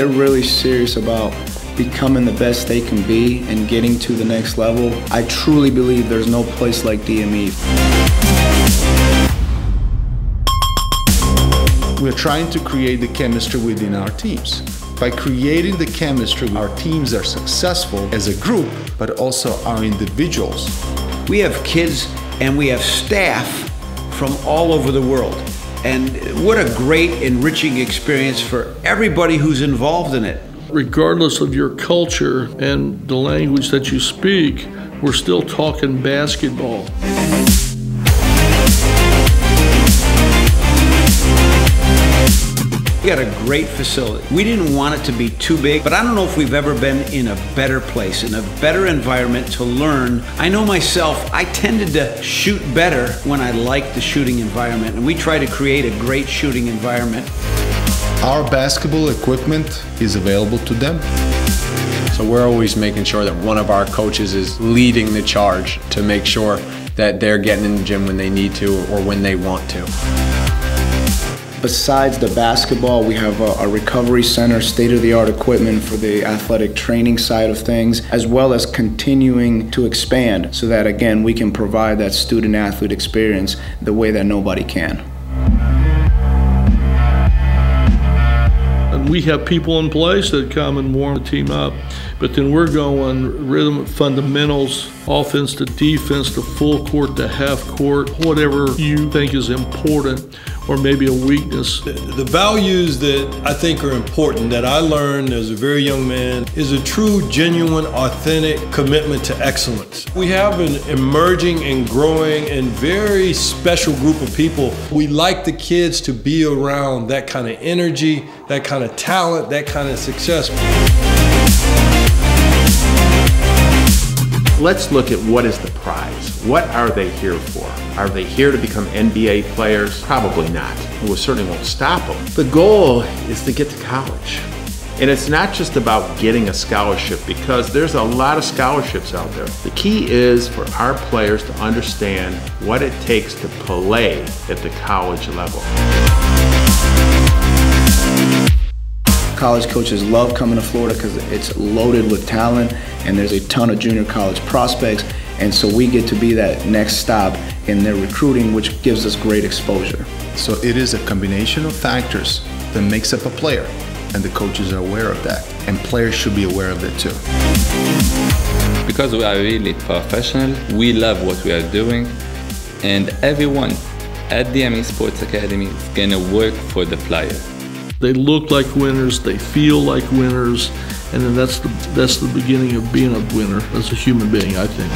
really serious about becoming the best they can be and getting to the next level, I truly believe there's no place like DME. We're trying to create the chemistry within our teams. By creating the chemistry, our teams are successful as a group, but also our individuals. We have kids and we have staff from all over the world. And what a great, enriching experience for everybody who's involved in it. Regardless of your culture and the language that you speak, we're still talking basketball. We got a great facility. We didn't want it to be too big, but I don't know if we've ever been in a better place, in a better environment to learn. I know myself, I tended to shoot better when I liked the shooting environment, and we try to create a great shooting environment. Our basketball equipment is available to them. So we're always making sure that one of our coaches is leading the charge to make sure that they're getting in the gym when they need to or when they want to. Besides the basketball, we have a, a recovery center, state-of-the-art equipment for the athletic training side of things, as well as continuing to expand so that, again, we can provide that student-athlete experience the way that nobody can. And we have people in place that come and warm the team up. But then we're going rhythm fundamentals, offense to defense to full court to half court, whatever you think is important or maybe a weakness. The values that I think are important that I learned as a very young man is a true, genuine, authentic commitment to excellence. We have an emerging and growing and very special group of people. We like the kids to be around that kind of energy, that kind of talent, that kind of success. Let's look at what is the prize. What are they here for? Are they here to become NBA players? Probably not. We certainly won't stop them. The goal is to get to college. And it's not just about getting a scholarship because there's a lot of scholarships out there. The key is for our players to understand what it takes to play at the college level. College coaches love coming to Florida because it's loaded with talent and there's a ton of junior college prospects. And so we get to be that next stop in their recruiting, which gives us great exposure. So it is a combination of factors that makes up a player, and the coaches are aware of that, and players should be aware of it too. Because we are really professional, we love what we are doing, and everyone at the DME Sports Academy is gonna work for the player. They look like winners, they feel like winners, and then that's the, that's the beginning of being a winner as a human being, I think.